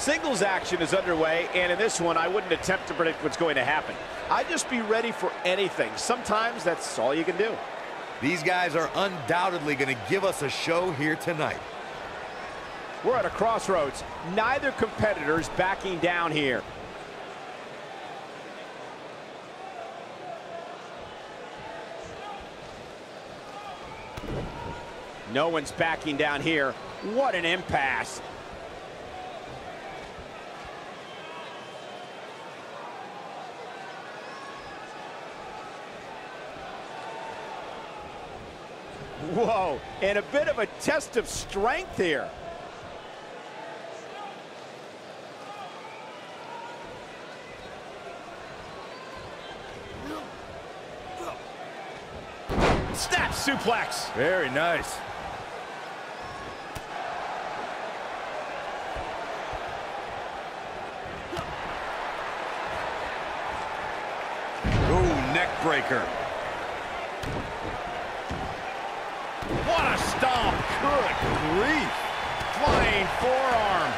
Singles action is underway, and in this one, I wouldn't attempt to predict what's going to happen. I'd just be ready for anything. Sometimes that's all you can do. These guys are undoubtedly going to give us a show here tonight. We're at a crossroads. Neither competitor's backing down here. No one's backing down here. What an impasse. Whoa, and a bit of a test of strength here. Snap suplex. Very nice. Ooh, neck breaker. What a stomp. Good grief. Flying forearm.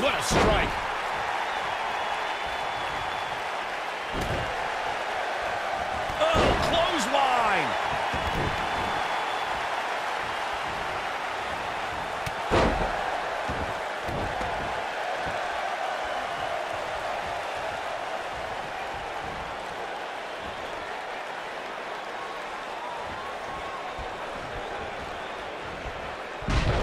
What a strike. Oh, clothesline.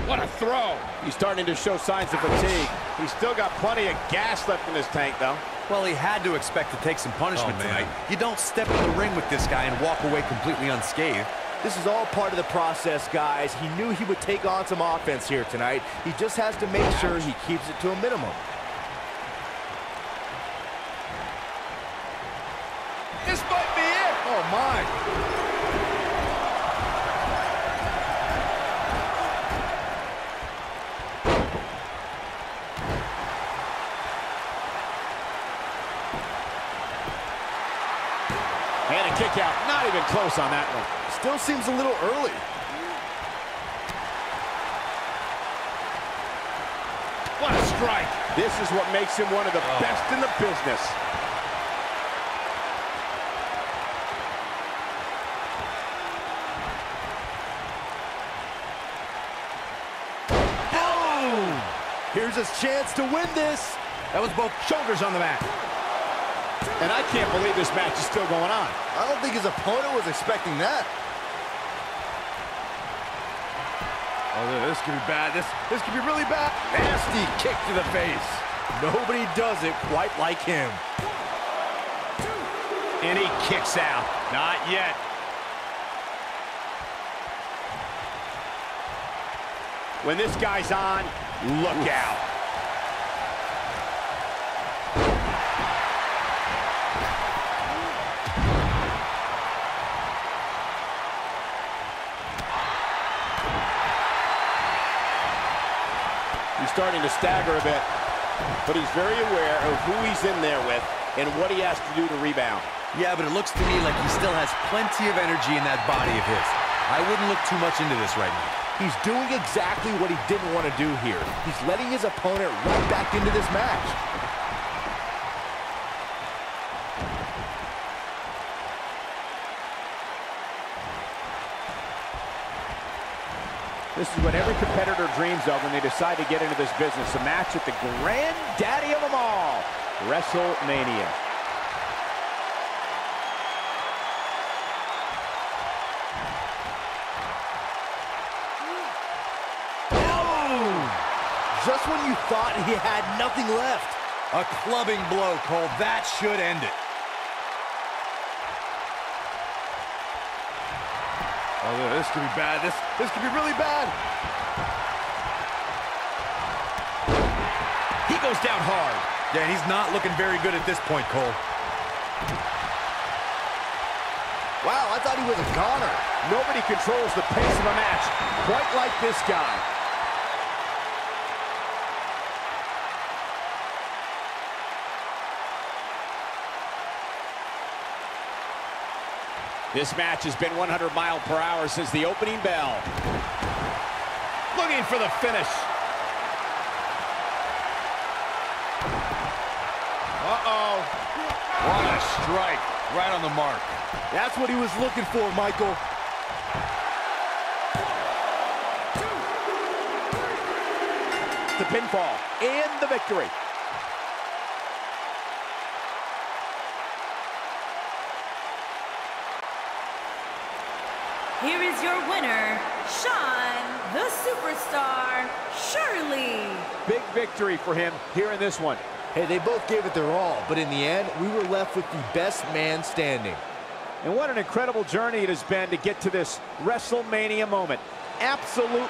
What a throw. He's starting to show signs of fatigue. He's still got plenty of gas left in his tank, though. Well, he had to expect to take some punishment Oh, tonight. You don't step in the ring with this guy and walk away completely unscathed. This is all part of the process, guys. He knew he would take on some offense here tonight. He just has to make sure he keeps it to a minimum. This might be it. Oh, my. And a kick out. Not even close on that one. Still seems a little early. What a strike. This is what makes him one of the oh. best in the business. Here's his chance to win this. That was both shoulders on the mat. And I can't believe this match is still going on. I don't think his opponent was expecting that. Oh, this could be bad. This, this could be really bad. Nasty kick to the face. Nobody does it quite like him. And he kicks out. Not yet. When this guy's on, look out. Starting to stagger a bit, but he's very aware of who he's in there with and what he has to do to rebound. Yeah, but it looks to me like he still has plenty of energy in that body of his. I wouldn't look too much into this right now. He's doing exactly what he didn't want to do here. He's letting his opponent right back into this match. This is what every competitor dreams of when they decide to get into this business. A match at the granddaddy of them all, WrestleMania. Just when you thought he had nothing left. A clubbing blow, Cole. That should end it. Oh, this could be bad. This, this could be really bad. He goes down hard. Yeah, and he's not looking very good at this point, Cole. Wow, I thought he was a goner. Nobody controls the pace of a match quite like this guy. This match has been 100 mile per hour since the opening bell. looking for the finish. Uh-oh. What a strike. Right on the mark. That's what he was looking for, Michael. The pinfall and the victory. Here is your winner, Sean, the superstar, Shirley. Big victory for him here in this one. Hey, they both gave it their all, but in the end, we were left with the best man standing. And what an incredible journey it has been to get to this WrestleMania moment. Absolutely.